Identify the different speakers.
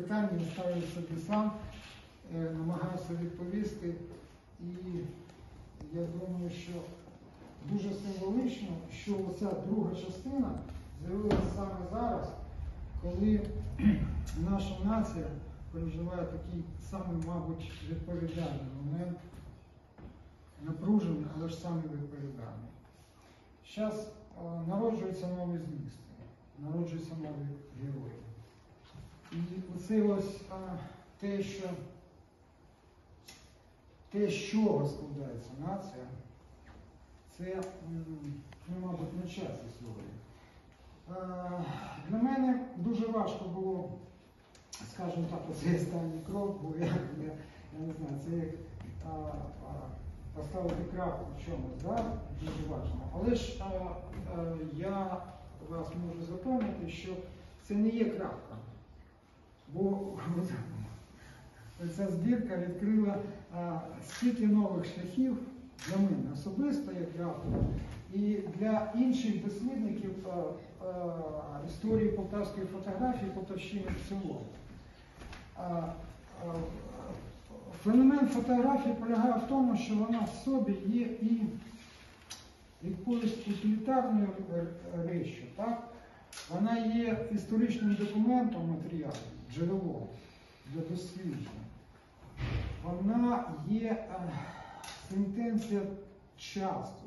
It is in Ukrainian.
Speaker 1: питання я ставлю собі сам, е, намагаюся відповісти. І я думаю, що дуже символічно, що оця друга частина з'явилася саме зараз, коли наша нація переживає такий самий, мабуть, відповідальний момент, напружений, але ж саме відповідальний. Зараз народжуються нові змісти, народжуються нові а, те, що те, чого складається нація, це, ну, мабуть, на часі сьогодні. Е, Для мене дуже важко було, скажімо так, оцей останній крок, бо я, я, я не знаю, це як а, а, поставити крапку в чомусь, да? дуже важко. Але ж а, а, я вас можу запевнити, що це не є крапка. Бо ця збірка відкрила стільки нових шляхів для мене особисто, як для автора, і для інших дослідників історії полтавської фотографії, Полтавщини в цілому. Феномен фотографії полягає в тому, що вона в собі є і якоюсь утилітарною реччю, так? Вона є історичним документом матеріалу, джерелом для дослідження. Вона є е, сентенція часу.